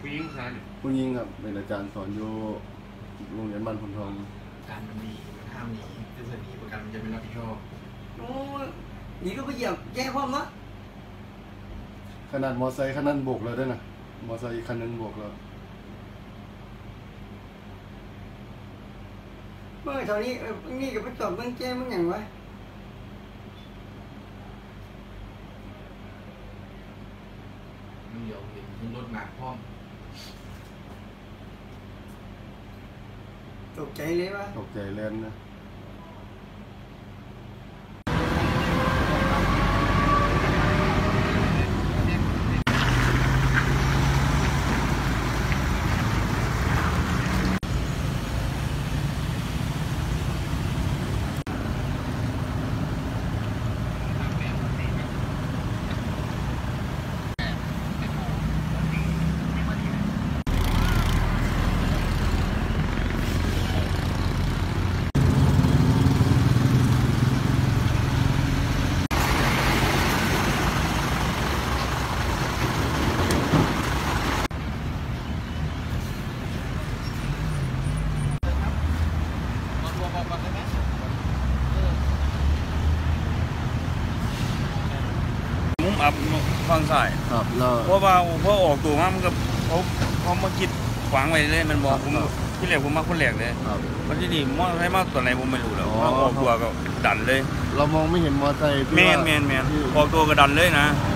ผู้หญิงชายเนี่ยผู้หญิงครับเป็นอาจารย์สอนอยู่โรงเรียนบ้านพนทองการมันมีมันห้ามหนีคือเสนีประกันมันจะไม่รับผิดชอบโอ้ยหนีก็ไปเหยียบแย่ความวะขนาดมอไซค์คันนั้นโบกแล้วด้วยนะมอไซค์คันนั้นโบกแล้วเมื่อเท่านี้เออนี่ก็ไปตอบเบื้องแจ้มึงอย่างวะมันเดี๋ยวเห็นรถหนักพร้อ มตกใจเล ยวะตกใจเล่นนะมุมอับฟังซ้ายครับแล้วเพราะว่าพอออกตัวมามันก็เขาเขามาคิดขวางไว้เลยมันบอกผมครับที่แรกผมมาคนแรกเลยครับมันที่นี่มอให้มาตอนไหนผมไม่รู้แล้วอ๋อพอออกตัวก็ดันเลย เรามองไม่เห็นมอไซค์ที่แมนว่าแมนแมนที่ออกตัวก็ดันเลยนะอ๋อ